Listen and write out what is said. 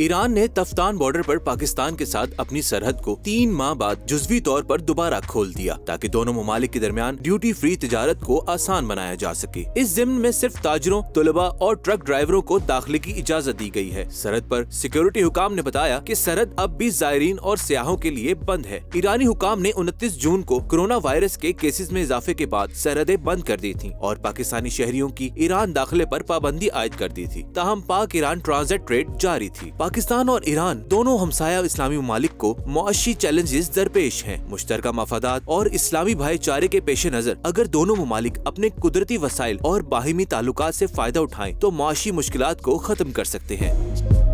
Iran ने Taftan border पर पाकिस्तान के साथ अपनी सरहद को तीन माह बाद जुजवी तौर पर दोबारा खोल दिया, ताकि दोनों ममालिक के दरमियान ड्यूटी फ्री तजारत को आसान बनाया जा सके। इस जिम्न में सिर्फ़ ताजरों, तलबा और ट्रक ड्राइवरों को दाखिले की इजाज़त दी गई है। सरहद पर सिक्योरिटी हुकाम ने बताया कि सरहद अब भी जायरीन और सियाहों के लिए बंद है। ईरानी हुकाम ने उनतीस जून को कोरोना वायरस के केसेस में इजाफे के बाद सरहदें बंद कर दी थी और पाकिस्तानी शहरियों की ईरान दाखिले आरोप पाबंदी आयद कर दी थी। ताहम पाक ईरान ट्रांजिट ट्रेड जारी थी। पाकिस्तान और ईरान दोनों हमसाया इस्लामी ममालिक को मुआशी चैलेंजेस दरपेश हैं। मुश्तर मफादात और इस्लामी भाईचारे के पेश नज़र अगर दोनों ममालिक अपने कुदरती वसाइल और बाहिमी ताल्लुक ऐसी फ़ायदा उठाएँ तो मुआशी मुश्किल को खत्म कर सकते हैं।